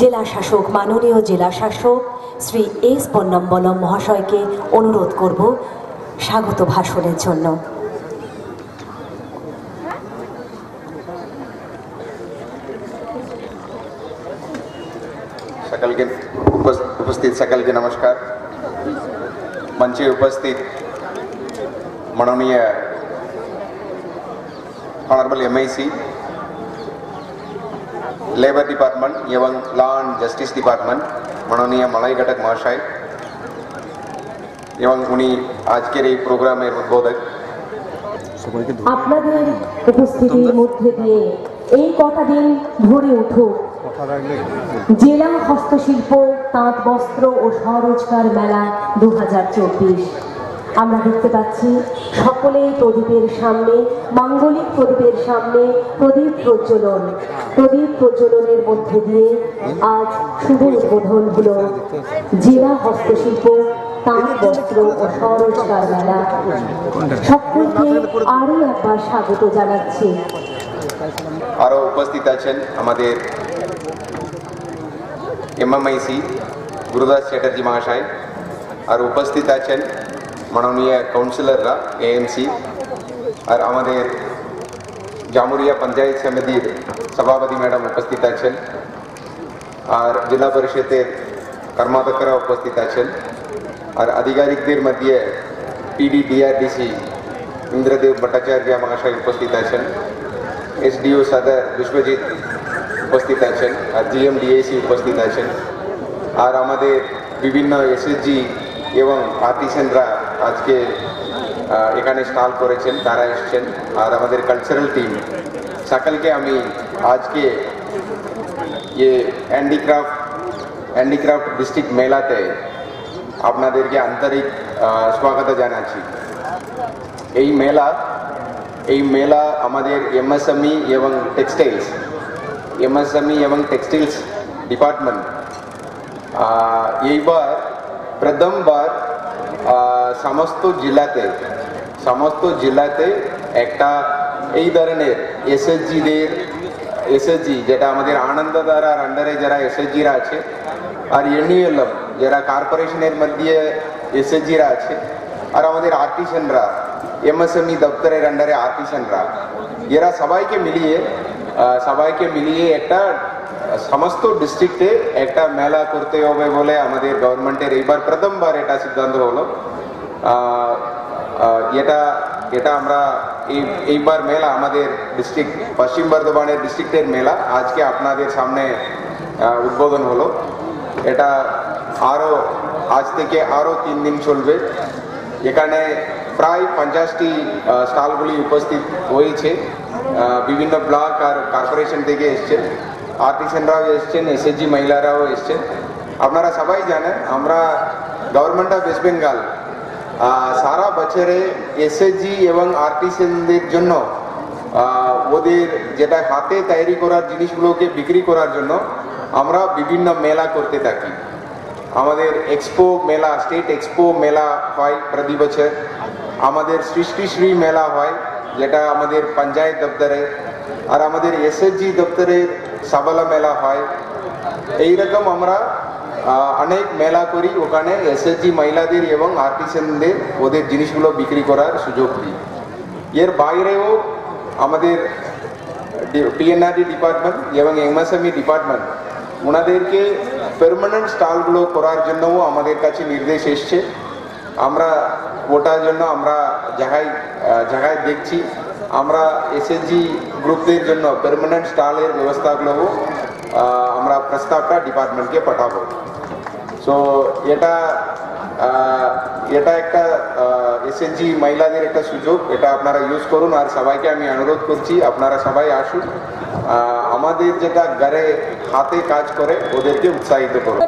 জেলা শাসক মাননীয় জেলা শাসক শ্রী এস পন্নম্বলম মহাশয়কে অনুরোধ করব স্বাগত ভাষণের জন্য। সকলকে উপস্থিত সকলকে নমস্কার। মঞ্চে উপস্থিত মাননীয় অনারবল এমআইসি লেবার ডিপার্টমেন্ট এবং ল অ্যান্ড জাস্টিস ডিপার্টমেন্ট মাননীয় মালাই ঘটক মহাশয় এবং উনি আজকের এই প্রোগ্রামের উদ্বোধক আপনাদের উপস্থিতির মধ্যে দিয়ে এই কটা দিন ভরে উঠুক জেলা হস্তশিল্প তাঁত বস্ত্র ও স্বরোজগার মেলা দু হাজার চব্বিশ। আমরা দেখতে পাচ্ছি সকলেই প্রদীপের সামনে মাঙ্গলিক প্রদীপের সামনে প্রদীপ প্রচলন প্রদীপ প্রজ্বলনের মধ্যে দিয়ে আজ শুভ উদ্বোধন হলো জেলা হস্তশিল্প তাঁত বস্ত্র ও স্বরোজগার মেলা। সকলকে একবার স্বাগত জানাচ্ছি। উপস্থিত আছেন আমাদের এমএমআইসি গুরুদাস চ্যাটার্জি মহাশয়। আর উপস্থিত আছেন মাননীয় কাউন্সিলররা, এএমসি। আর আমাদের জামুরিয়া পঞ্চায়েত সমিতির সভাপতি ম্যাডাম উপস্থিত আছেন আর জেলা পরিষদের কর্মাধ্যক্ষরা উপস্থিত আছেন আর আধিকারিকদের মধ্যে পিডি ডিআরডিসি ইন্দ্রদেব ভট্টাচার্য মহাশয় উপস্থিত আছেন এসডিও সদর বিশ্বজিৎ উপস্থিত আছেন আর জিএম ডিএসি উপস্থিত আছেন আর আমাদের বিভিন্ন এসএসজি এবং আর্টিসেনরা আজকে আহ, এখানে স্টল করেছেন তারা এসছেন আর আমাদের কালচারাল টিম সকলকে আমি আজকে ये হ্যান্ডিক্রাফট হ্যান্ডিক্রাফট ডিস্ট্রিক্ট মেলাতে আপনাদেরকে আন্তরিক আহ, স্বাগত জানাচ্ছি। এই মেলা এই মেলা আমাদের এমএসএমই এবং টেক্সটাইলস এমএসএমই এবং টেক্সটাইলস ডিপার্টমেন্ট এইবার প্রথমবার আহ, সমস্ত জেলাতে সমস্ত জেলাতে একটা এই ধরনের এসএসজিদের এসএসজি যেটা আমাদের আনন্দধারার আন্ডারে যারা এসএসজিরা আছে, আর এনইএলএম যারা কর্পোরেশনের মধ্যে এসএসজিরা আছে, আর আমাদের আর্টিসানরা এমএসএমই দপ্তরের আন্ডারে আর্টিসানরা এরা সবাইকে মিলিয়ে সবাইকে মিলিয়ে একটা সমস্ত ডিস্ট্রিক্টে একটা মেলা করতে হবে বলে আমাদের গভর্নমেন্টের এইবার প্রথমবার এটা সিদ্ধান্ত হলো। এটা এটা আমরা এই, এইবার মেলা আমাদের ডিস্ট্রিক্ট পশ্চিম বর্ধমানের ডিস্ট্রিক্টের মেলা। আজকে আপনাদের সামনে উদ্বোধন হলো। এটা আরও আজ থেকে আরও তিন দিন চলবে। এখানে প্রায় পঞ্চাশটি স্টলগুলি উপস্থিত হয়েছে। বিভিন্ন ব্লক আর কর্পোরেশন থেকে এসছেন আর্টিসানরাও এসছেন, এসএসজি মহিলারাও এসছেন। আপনারা সবাই জানেন, আমরা গভর্নমেন্ট অফ ওয়েস্ট বেঙ্গল সারা বছরে এসএসজি এবং আর্টিসানদের জন্য ওদের যেটা হাতে তৈরি করার জিনিসগুলোকে বিক্রি করার জন্য আমরা বিভিন্ন মেলা করতে থাকি। আমাদের এক্সপো মেলা, স্টেট এক্সপো মেলা হয় প্রতি বছর। আমাদের সৃষ্টি শ্রী মেলা হয়, যেটা আমাদের পঞ্চায়েত দপ্তরে। আর আমাদের এসএসজি দপ্তরের সাবালা মেলা হয়। এইরকম আমরা অনেক মেলা করি। ওখানে এসএসজি মহিলাদের এবং আর্টিসানদের ওদের জিনিসগুলো বিক্রি করার সুযোগ দিই। এর বাইরেও আমাদের পিএনআরডি ডিপার্টমেন্ট এবং এমএসএমই ডিপার্টমেন্ট ওনাদেরকে পারমানেন্ট স্টলগুলো করার জন্যও আমাদের কাছে নির্দেশ এসছে। আমরা ওটার জন্য আমরা জায়গায় জায়গায় দেখছি, আমরা এসএসজি গ্রুপদের জন্য পারমানেন্ট স্টলের ব্যবস্থাগুলোও আমরা প্রস্তাবটা ডিপার্টমেন্টকে পাঠাবো সো এটা আহ, এটা একটা এসএনজি মহিলাদের একটা সুযোগ এটা আপনারা ইউজ করুন আর সবাইকে আমি অনুরোধ করছি আপনারা সবাই আসুন আহ, আমাদের যেটা ঘরে হাতে কাজ করে ওদেরকে উৎসাহিত করুন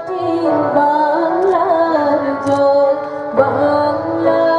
বাংলার জল বাংলার